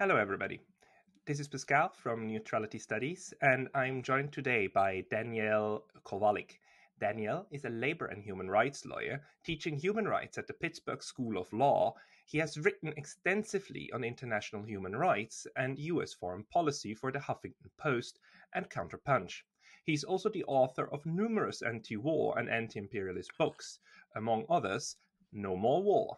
Hello, everybody. This is Pascal from Neutrality Studies, and I'm joined today by Daniel Kovalik. Daniel is a labor and human rights lawyer teaching human rights at the Pittsburgh School of Law. He has written extensively on international human rights and US foreign policy for the Huffington Post and Counterpunch. He's also the author of numerous anti war and anti imperialist books, among others, No More War,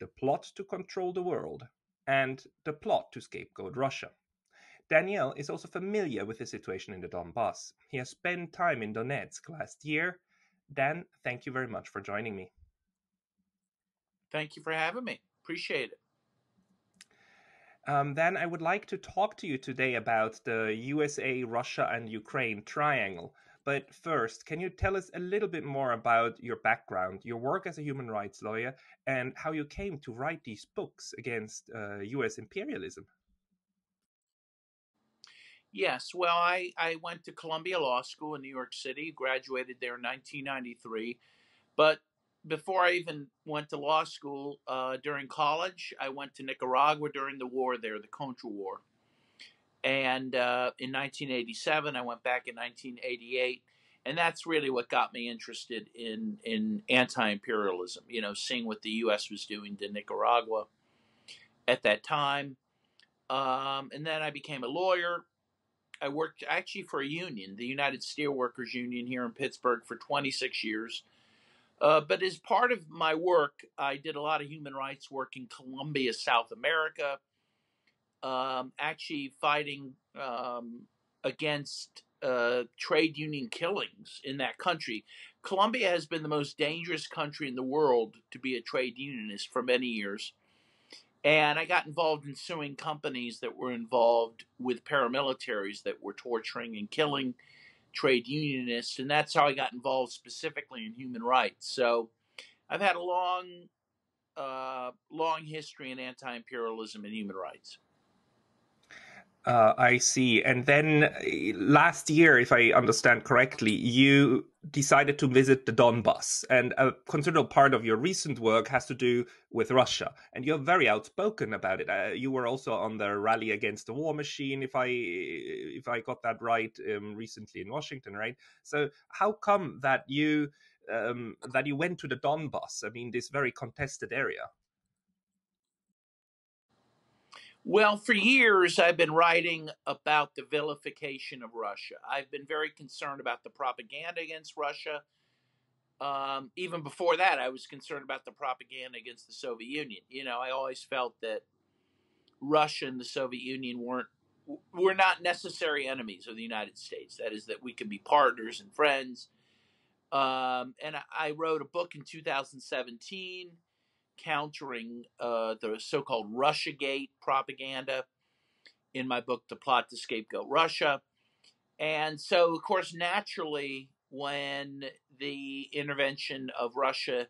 The Plot to Control the World, and the plot to scapegoat Russia. Daniel is also familiar with the situation in the Donbass. He has spent time in Donetsk last year. Dan, thank you very much for joining me. Thank you for having me. Appreciate it. Um, then I would like to talk to you today about the USA, Russia, and Ukraine triangle. But first, can you tell us a little bit more about your background, your work as a human rights lawyer, and how you came to write these books against uh, US imperialism? Yes, well, I, I went to Columbia Law School in New York City, graduated there in 1993. But before I even went to law school, uh, during college, I went to Nicaragua during the war there, the Contra War. And uh, in 1987, I went back in 1988, and that's really what got me interested in in anti-imperialism. You know, seeing what the U.S. was doing to Nicaragua at that time, um, and then I became a lawyer. I worked actually for a union, the United Steelworkers Union here in Pittsburgh, for 26 years. Uh, but as part of my work, I did a lot of human rights work in Colombia, South America, um, actually fighting um, against uh, trade union killings in that country. Colombia has been the most dangerous country in the world to be a trade unionist for many years. And I got involved in suing companies that were involved with paramilitaries that were torturing and killing trade unionists. And that's how I got involved specifically in human rights. So I've had a long, uh, long history in anti imperialism and human rights. Uh, I see. And then uh, last year, if I understand correctly, you decided to visit the Donbass, and a considerable part of your recent work has to do with Russia. And you're very outspoken about it. Uh, you were also on the rally against the war machine, if I if I got that right, um, recently in Washington, right? So how come that you um, that you went to the Donbass? I mean, this very contested area. Well, for years, I've been writing about the vilification of Russia. I've been very concerned about the propaganda against Russia. Um, even before that, I was concerned about the propaganda against the Soviet Union. You know, I always felt that Russia and the Soviet Union weren't were not necessary enemies of the United States. That is, that we can be partners and friends. Um, and I, I wrote a book in 2017 countering uh, the so-called Russiagate propaganda in my book, The Plot to Scapegoat Russia. And so, of course, naturally, when the intervention of Russia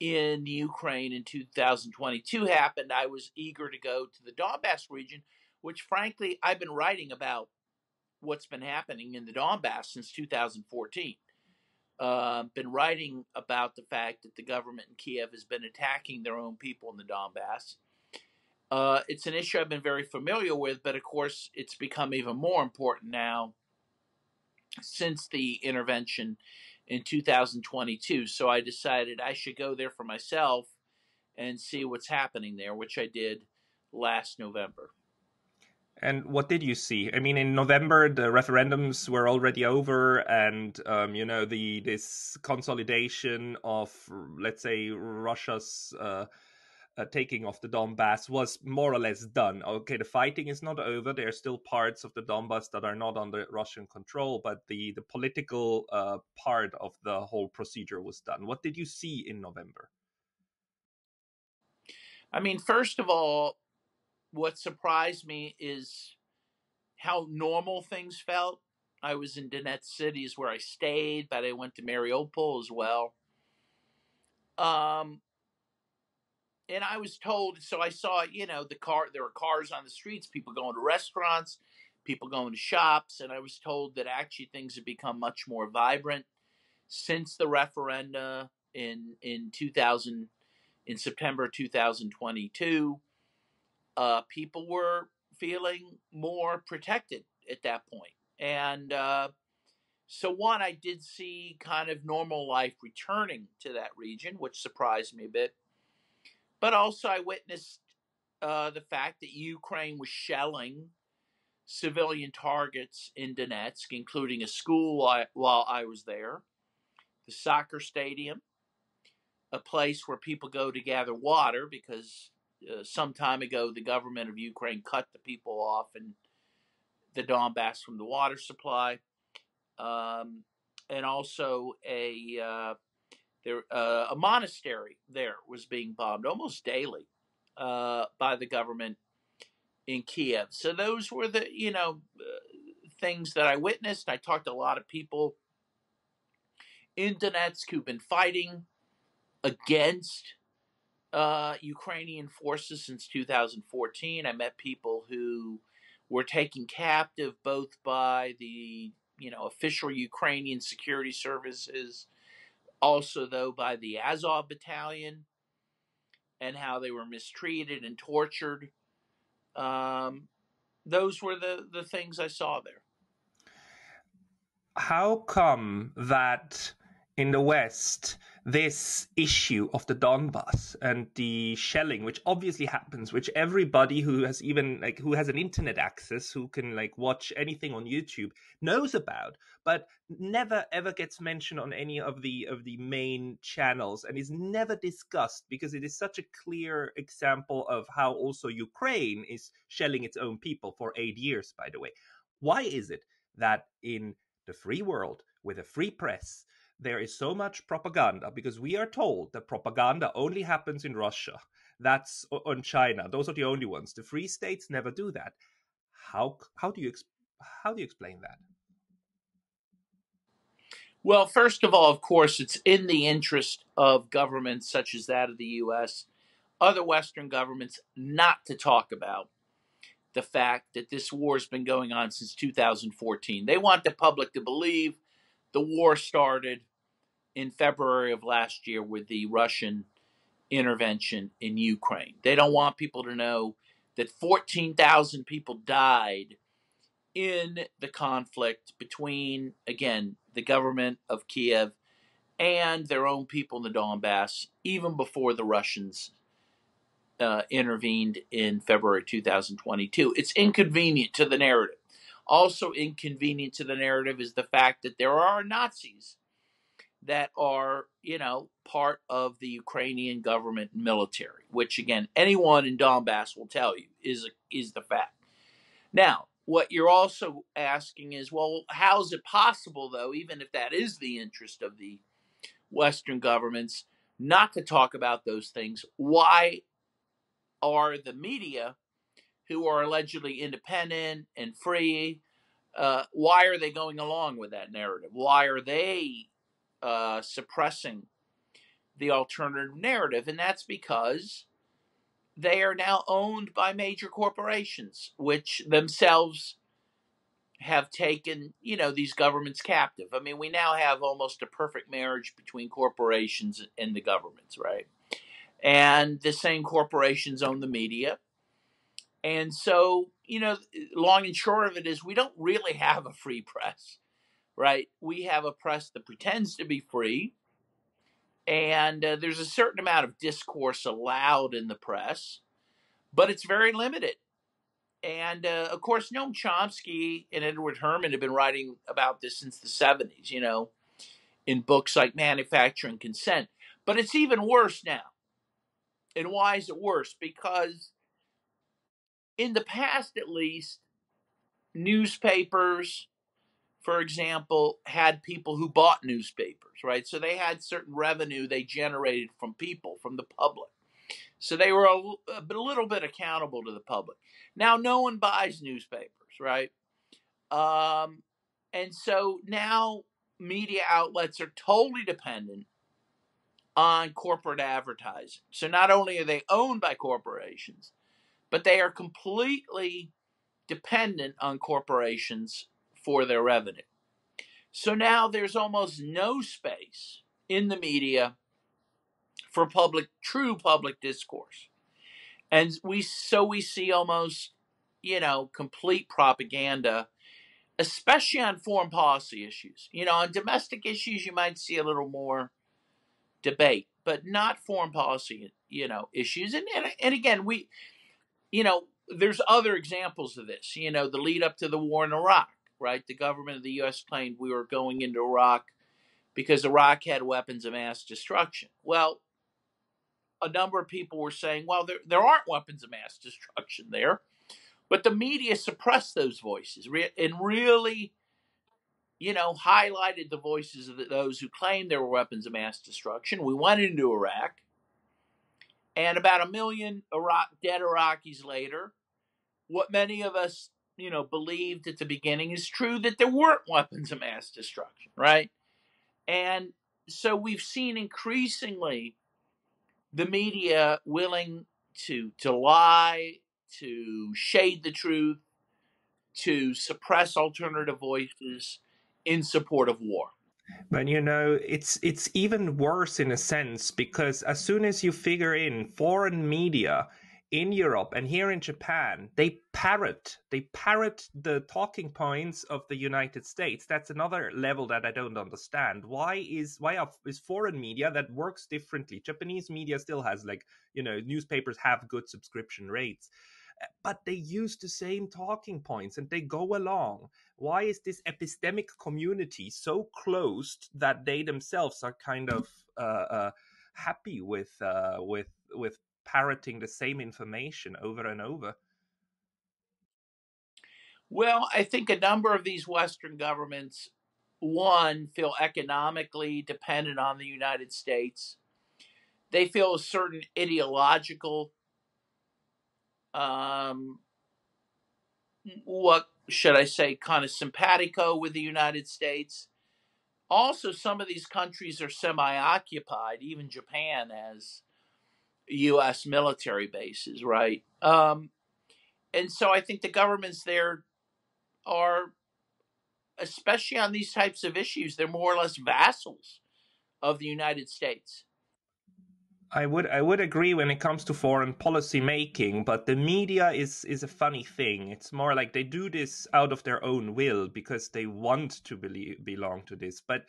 in Ukraine in 2022 happened, I was eager to go to the Donbass region, which, frankly, I've been writing about what's been happening in the Donbass since 2014 uh, been writing about the fact that the government in Kiev has been attacking their own people in the Donbass. Uh, it's an issue I've been very familiar with, but of course, it's become even more important now since the intervention in 2022. So I decided I should go there for myself and see what's happening there, which I did last November. And what did you see? I mean, in November the referendums were already over, and um, you know the this consolidation of, let's say, Russia's uh, uh, taking of the Donbass was more or less done. Okay, the fighting is not over. There are still parts of the Donbass that are not under Russian control, but the the political uh, part of the whole procedure was done. What did you see in November? I mean, first of all, what surprised me is how normal things felt. I was in Donetsk cities where I stayed, but I went to Mariupol as well. Um, and I was told, so I saw, you know, the car, there were cars on the streets, people going to restaurants, people going to shops, and I was told that actually things have become much more vibrant since the referenda in in 2000 in September 2022 uh, people were feeling more protected at that point. And uh, so, one, I did see kind of normal life returning to that region, which surprised me a bit. But also, I witnessed uh, the fact that Ukraine was shelling civilian targets in Donetsk, including a school while I was there, the soccer stadium, a place where people go to gather water because uh, some time ago the government of Ukraine cut the people off in the Donbass from the water supply, um, and also a uh, there uh, a monastery there was being bombed almost daily uh, by the government in Kiev. So those were the you know uh, things that I witnessed. I talked to a lot of people in Donetsk who've been fighting against uh, Ukrainian forces since 2014. I met people who were taken captive both by the you know official Ukrainian security services, also though by the Azov battalion, and how they were mistreated and tortured. Um, those were the the things I saw there. How come that in the West this issue of the Donbass and the shelling, which obviously happens, which everybody who has even like who has an internet access, who can like watch anything on YouTube, knows about, but never ever gets mentioned on any of the of the main channels and is never discussed because it is such a clear example of how also Ukraine is shelling its own people for eight years, by the way. Why is it that in the free world with a free press there is so much propaganda because we are told that propaganda only happens in Russia. That's on China. Those are the only ones. The free states never do that. How how do you how do you explain that? Well, first of all, of course, it's in the interest of governments such as that of the U.S., other Western governments, not to talk about the fact that this war has been going on since 2014. They want the public to believe the war started in February of last year with the Russian intervention in Ukraine. They don't want people to know that 14,000 people died in the conflict between, again, the government of Kiev and their own people in the Donbass, even before the Russians uh, intervened in February 2022. It's inconvenient to the narrative. Also, inconvenient to the narrative is the fact that there are Nazis that are, you know, part of the Ukrainian government military, which again, anyone in Donbass will tell you is is the fact. Now, what you're also asking is, well, how is it possible, though, even if that is the interest of the Western governments, not to talk about those things? Why are the media who are allegedly independent and free. Uh, why are they going along with that narrative? Why are they uh, suppressing the alternative narrative? And that's because they are now owned by major corporations, which themselves have taken, you know, these governments captive. I mean, we now have almost a perfect marriage between corporations and the governments, right? And the same corporations own the media and so, you know, long and short of it is we don't really have a free press, right? We have a press that pretends to be free. And uh, there's a certain amount of discourse allowed in the press, but it's very limited. And uh, of course, Noam Chomsky and Edward Herman have been writing about this since the 70s, you know, in books like Manufacturing Consent. But it's even worse now. And why is it worse? Because in the past at least, newspapers, for example, had people who bought newspapers, right? So they had certain revenue they generated from people, from the public. So they were a, a little bit accountable to the public. Now no one buys newspapers, right? Um, and so now media outlets are totally dependent on corporate advertising. So not only are they owned by corporations, but they are completely dependent on corporations for their revenue. So now there's almost no space in the media for public true public discourse. and we so we see almost you know complete propaganda especially on foreign policy issues you know on domestic issues you might see a little more debate but not foreign policy you know issues and and, and again we you know there's other examples of this you know the lead up to the war in iraq right the government of the us claimed we were going into iraq because iraq had weapons of mass destruction well a number of people were saying, well, there, there aren't weapons of mass destruction there. But the media suppressed those voices and really, you know, highlighted the voices of those who claimed there were weapons of mass destruction. We went into Iraq, and about a million Iraq, dead Iraqis later, what many of us, you know, believed at the beginning is true that there weren't weapons of mass destruction, right? And so we've seen increasingly the media willing to to lie, to shade the truth, to suppress alternative voices in support of war. But you know, it's it's even worse in a sense because as soon as you figure in foreign media in Europe and here in Japan, they parrot they parrot the talking points of the United States. That's another level that I don't understand. Why is why are, is foreign media that works differently? Japanese media still has like you know newspapers have good subscription rates, but they use the same talking points and they go along. Why is this epistemic community so closed that they themselves are kind of uh, uh, happy with uh, with with parroting the same information over and over? Well, I think a number of these Western governments, one, feel economically dependent on the United States. They feel a certain ideological, um, what should I say, kind of simpatico with the United States. Also, some of these countries are semi occupied, even Japan, as U.S. military bases, right? Um, and so I think the governments there are, especially on these types of issues, they're more or less vassals of the United States. I would I would agree when it comes to foreign policy making, but the media is is a funny thing. It's more like they do this out of their own will because they want to believe, belong to this. But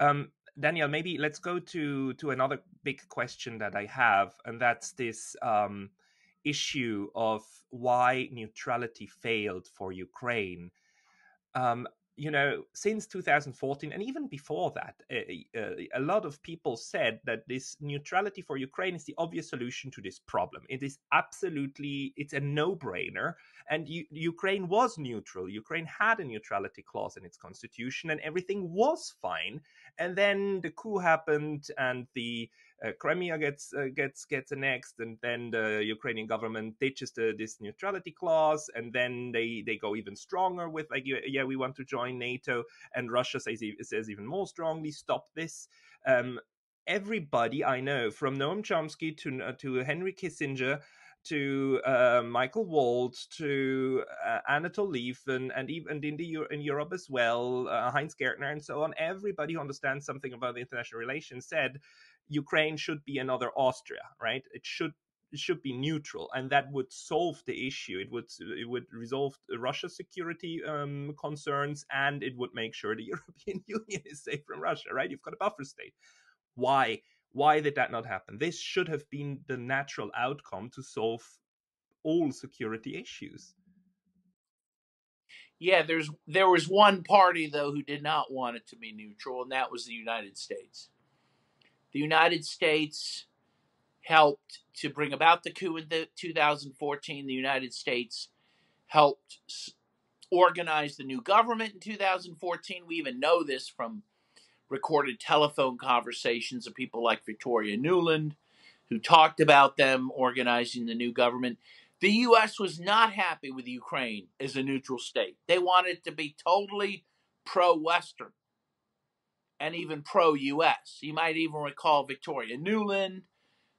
um, Daniel, maybe let's go to to another big question that I have, and that's this um, issue of why neutrality failed for Ukraine. Um, you know, since 2014 and even before that, a, a, a, lot of people said that this neutrality for Ukraine is the obvious solution to this problem. It is absolutely, it's a no-brainer. And U- Ukraine was neutral. Ukraine had a neutrality clause in its constitution, and everything was fine. And then the coup happened, and the Crimea gets uh, gets gets annexed, and then the Ukrainian government ditches the, this neutrality clause, and then they they go even stronger with like yeah we want to join NATO, and Russia says says even more strongly stop this. Um, everybody I know, from Noam Chomsky to uh, to Henry Kissinger to uh, Michael Waltz, to uh, Anatol Lieven, and even in, the, in Europe as well, uh, Heinz Gärtner, and so on. Everybody who understands something about the international relations said Ukraine should be another Austria, right? It should it should be neutral, and that would solve the issue. It would it would resolve Russia's security um, concerns, and it would make sure the European Union is safe from Russia, right? You've got a buffer state. Why? Why did that not happen? This should have been the natural outcome to solve all security issues. Yeah, there's there was one party though who did not want it to be neutral, and that was the United States. The United States helped to bring about the coup in the 2014. The United States helped organize the new government in 2014. We even know this from recorded telephone conversations of people like Victoria Nuland, who talked about them organizing the new government. The U.S. was not happy with Ukraine as a neutral state. They wanted to be totally pro Western and even pro US. You might even recall Victoria Nuland,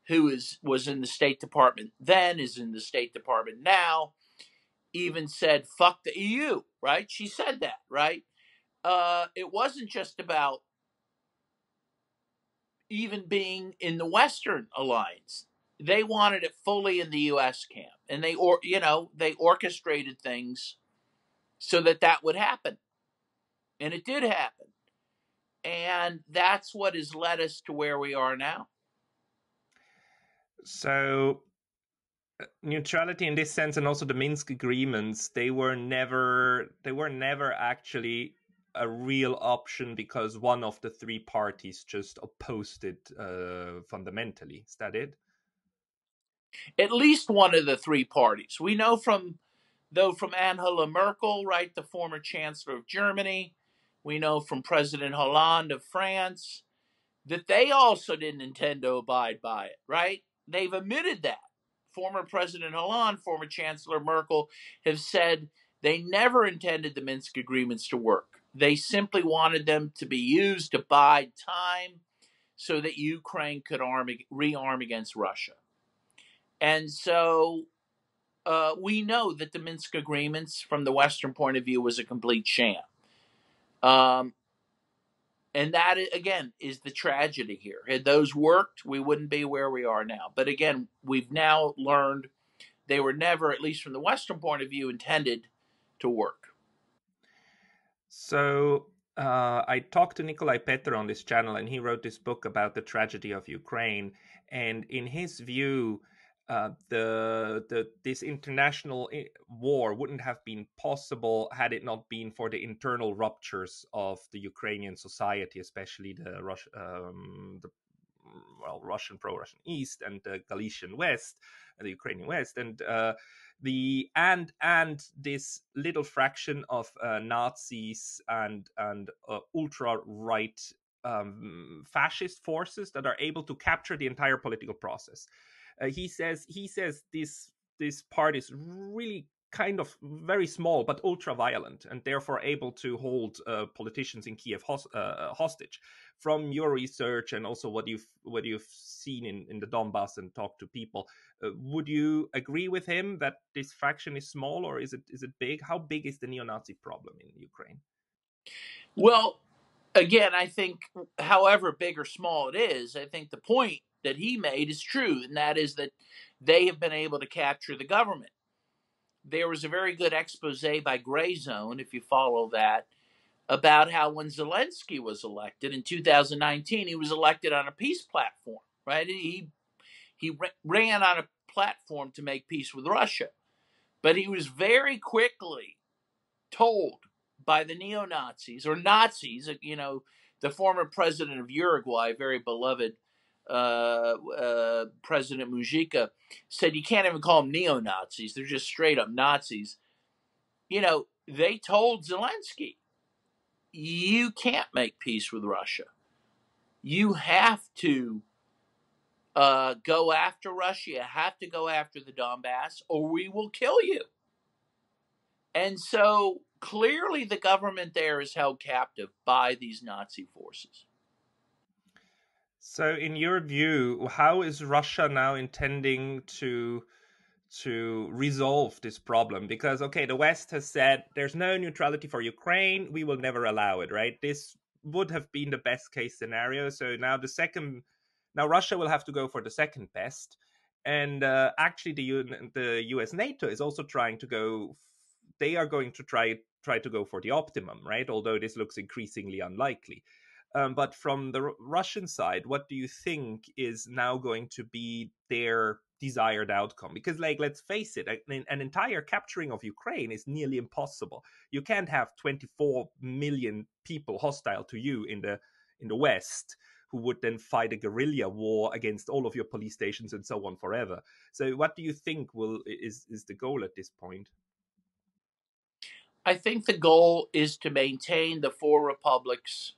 who is was in the State Department then, is in the State Department now, even said fuck the EU, right? She said that, right? Uh, it wasn't just about even being in the Western alliance. they wanted it fully in the U.S. camp, and they or you know they orchestrated things so that that would happen, and it did happen, and that's what has led us to where we are now. So uh, neutrality in this sense and also the minsk agreements they were never they were never actually a real option because one of the three parties just opposed it uh, fundamentally. Is that it? At least one of the three parties. We know from, though, from Angela Merkel, right, the former chancellor of Germany. We know from President Hollande of France that they also didn't intend to abide by it, right? They've admitted that. Former President Hollande, former Chancellor Merkel have said they never intended the Minsk agreements to work. They simply wanted them to be used to buy time so that Ukraine could arm, rearm against Russia. And so uh, we know that the Minsk agreements, from the Western point of view, was a complete sham. Um, and that, again, is the tragedy here. Had those worked, we wouldn't be where we are now. But again, we've now learned they were never, at least from the Western point of view, intended to work. So uh, I talked to Nicolai Petro on this channel, and he wrote this book about the tragedy of Ukraine. And in his view, uh, the the this international eh, war wouldn't have been possible had it not been for the internal ruptures of the Ukrainian society, especially the Rus- um, the well Russian pro-Russian East and the Galician West, the Ukrainian West, and uh, the and and this little fraction of uh, Nazis and and uh, ultra right um, fascist forces that are able to capture the entire political process. Uh, he says he says this this part is really kind of very small but ultra violent and therefore able to hold uh, politicians in Kiev hos- uh, hostage. From your research and also what you've what you've seen in, in the Donbass and talked to people, uh, would you agree with him that this fraction is small or is it is it big? How big is the neo-Nazi problem in Ukraine? Well, again, I think however big or small it is, I think the point that he made is true, and that is that they have been able to capture the government. There was a very good expose by Grayzone, if you follow that, about how when Zelensky was elected in 2019, he was elected on a peace platform, right? He he ran on a platform to make peace with Russia. But he was very quickly told by the neo Nazis or Nazis, you know, the former president of Uruguay, very beloved uh, uh, President Mujica, said you can't even call them neo Nazis. They're just straight up Nazis. You know, they told Zelensky, you can't make peace with Russia. You have to uh, go after Russia. You have to go after the Donbass, or we will kill you. And so clearly, the government there is held captive by these Nazi forces. So, in your view, how is Russia now intending to to resolve this problem? Because okay, the West has said there's no neutrality for Ukraine. We will never allow it. Right? This would have been the best case scenario. So now the second now Russia will have to go for the second best, and uh, actually the U- the U.S. NATO is also trying to go. They are going to try try to go for the optimum, right? Although this looks increasingly unlikely. Um, but from the R- Russian side, what do you think is now going to be their desired outcome? Because, like, let's face it, an, an entire capturing of Ukraine is nearly impossible. You can't have 24 million people hostile to you in the in the West who would then fight a guerrilla war against all of your police stations and so on forever. So, what do you think will is is the goal at this point? I think the goal is to maintain the four republics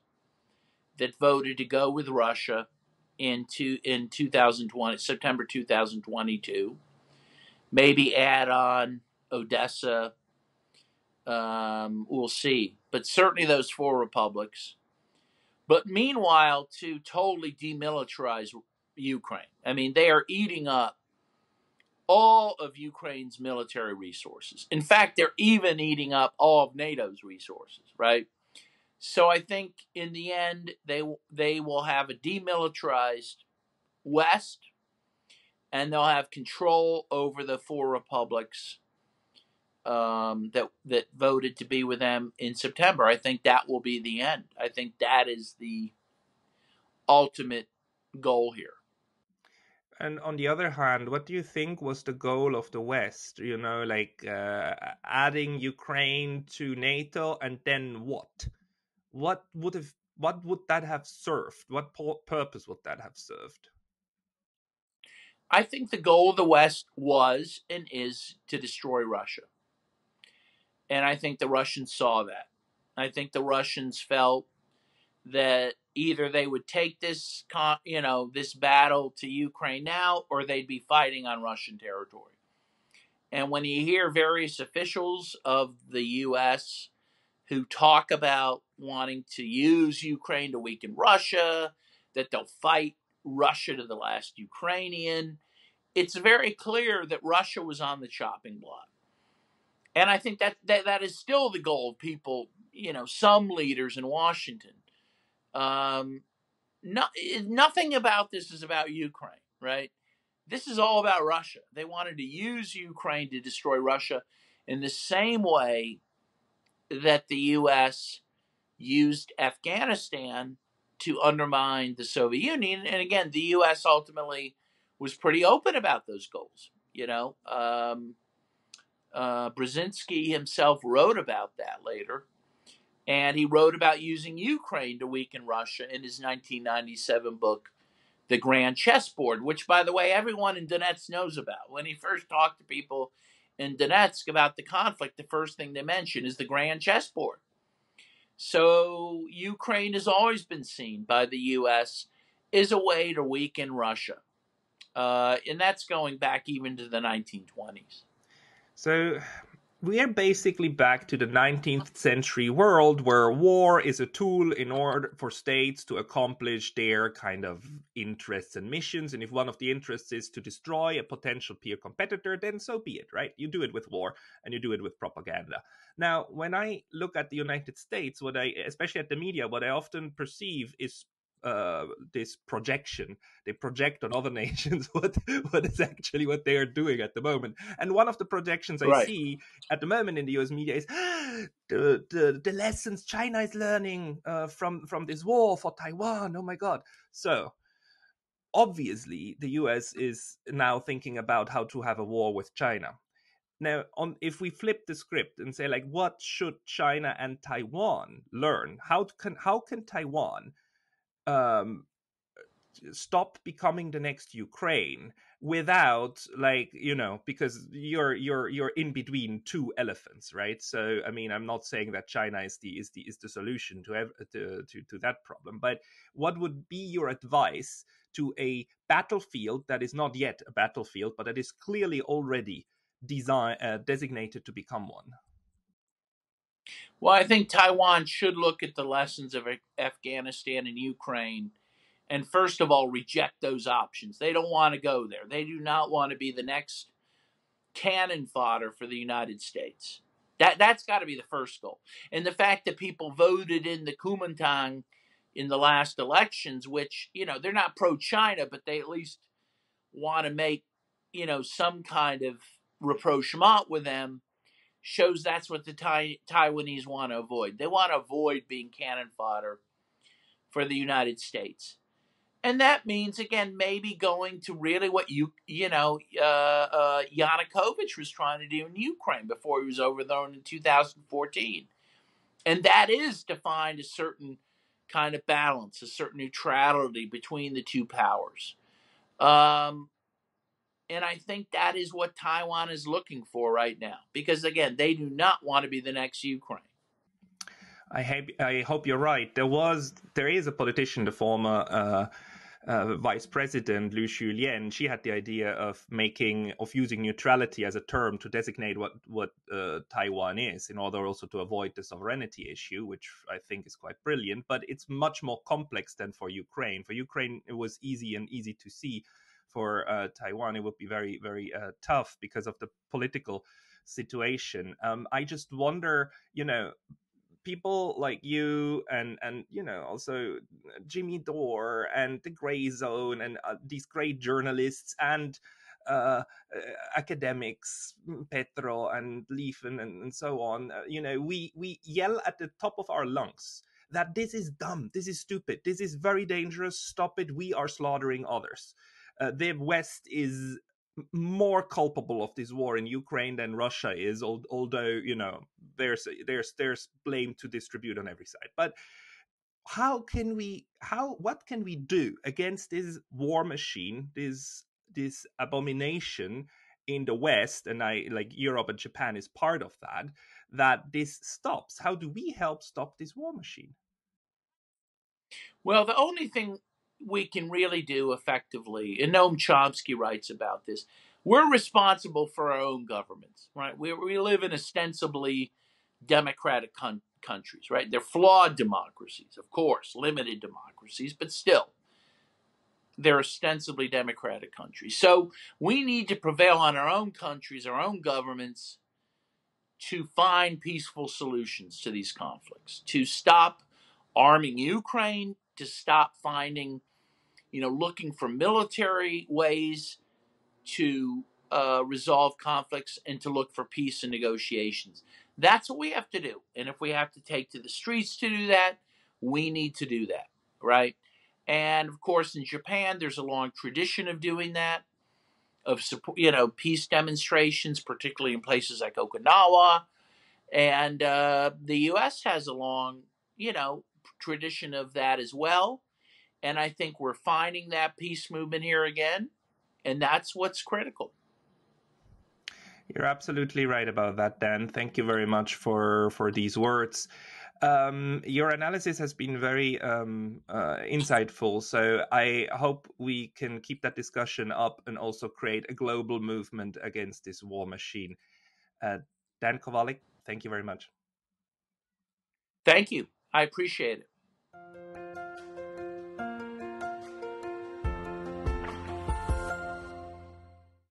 that voted to go with Russia into in 2020 September 2022. Maybe add on Odessa. Um, we'll see, but certainly those four republics. But meanwhile, to totally demilitarize Ukraine, I mean, they are eating up all of Ukraine's military resources. In fact, they're even eating up all of NATO's resources, right? So I think in the end, they they will have a demilitarized West, and they'll have control over the four republics um, that that voted to be with them in September. I think that will be the end. I think that is the ultimate goal here. And on the other hand, what do you think was the goal of the West? You know, like uh, adding Ukraine to NATO, and then what? What would have what would that have served? What purpose would that have served? I think the goal of the West was and is to destroy Russia. And I think the Russians saw that. I think the Russians felt that either they would take this you know this battle to Ukraine now or they'd be fighting on Russian territory. And when you hear various officials of the US who talk about wanting to use Ukraine to weaken Russia, that they'll fight Russia to the last Ukrainian, it's very clear that Russia was on the chopping block. And I think that, that that is still the goal of people, you know, some leaders in Washington. Um, no, nothing about this is about Ukraine, right? This is all about Russia. They wanted to use Ukraine to destroy Russia in the same way that the U.S. used Afghanistan to undermine the Soviet Union. And again, the U.S. ultimately was pretty open about those goals. You know, um, uh, Brzezinski himself wrote about that later. And he wrote about using Ukraine to weaken Russia in his 1997 book, The Grand Chessboard, which, by the way, everyone in Donetsk knows about. When he first talked to people in Donetsk about the conflict, the first thing they mention is the Grand Chessboard. So Ukraine has always been seen by the U.S. as a way to weaken Russia. Uh, and that's going back even to the 1920s. So we are basically back to the 19th century world where war is a tool in order for states to accomplish their kind of interests and missions. And if one of the interests is to destroy a potential peer competitor then so be it right? You do it with war and you do it with propaganda. Now when i look at the united states what i especially at the media what i often perceive is uh, this projection. They project on other nations what what is actually what they are doing at the moment. And one of the projections I right. see at the moment in the U.S. media is the the, the lessons China is learning uh, from from this war for Taiwan. Oh my God! So obviously the U.S. is now thinking about how to have a war with China. Now, on if we flip the script and say like, what should China and Taiwan learn? How can how can Taiwan um, stop becoming the next Ukraine without like you know because you're you're you're in between two elephants right? So i mean i'm not saying that china is the is the is the solution to to to, to that problem but what would be your advice to a battlefield that is not yet a battlefield but that is clearly already design uh, designated to become one well, I think Taiwan should look at the lessons of Afghanistan and Ukraine and first of all reject those options. They don't want to go there. They do not want to be the next cannon fodder for the United States. That that's got to be the first goal. And the fact that people voted in the Kuomintang in the last elections, which you know they're not pro-China, but they at least want to make you know some kind of rapprochement with them shows that's what the tai- Taiwanese want to avoid. They want to avoid being cannon fodder for the United States. And that means again maybe going to really what you you know uh, uh, Yanukovych was trying to do in Ukraine before he was overthrown in 2014, and that is to find a certain kind of balance, a certain neutrality between the two powers. Um, and I think that is what Taiwan is looking for right now. Because again, they do not want to be the next Ukraine. I hope I hope you're right. There was there is a politician, the former uh, uh, vice president Lu Hsiu-lien. She had the idea of making of using neutrality as a term to designate what what uh, Taiwan is, in order also to avoid the sovereignty issue, which I think is quite brilliant. But it's much more complex than for Ukraine. For Ukraine, it was easy and easy to see for uh, Taiwan, it would be very, very uh, tough because of the political situation. Um, I just wonder, you know, people like you and and you know also Jimmy Dore and the Gray Zone and uh, these great journalists and uh, academics, Petro and Lieven and, and so on, you know, we we yell at the top of our lungs that this is dumb, this is stupid, this is very dangerous. Stop it. We are slaughtering others. Uh, the West is more culpable of this war in Ukraine than Russia is, although you know there's there's there's blame to distribute on every side. But how can we how what can we do against this war machine, this this abomination in the West, and I like Europe and Japan is part of that, that this stops? How do we help stop this war machine? Well, the only thing we can really do effectively, and Noam Chomsky writes about this, we're responsible for our own governments, right? We, we live in ostensibly democratic con- countries, right? They're flawed democracies, of course, limited democracies, but still, they're ostensibly democratic countries. So we need to prevail on our own countries, our own governments, to find peaceful solutions to these conflicts, to stop arming Ukraine, to stop finding, you know, looking for military ways to uh, resolve conflicts and to look for peace and negotiations. That's what we have to do. And if we have to take to the streets to do that, we need to do that, right? And of course, in Japan, there's a long tradition of doing that, of support, you know, peace demonstrations, particularly in places like Okinawa. And uh, the U.S. has a long, you know, tradition of that as well. And I think we're finding that peace movement here again. And that's what's critical. You're absolutely right about that, Dan. Thank you very much for for these words. Um, your analysis has been very um, uh, insightful. So I hope we can keep that discussion up and also create a global movement against this war machine. Uh, Dan Kovalik, thank you very much. Thank you. I appreciate it.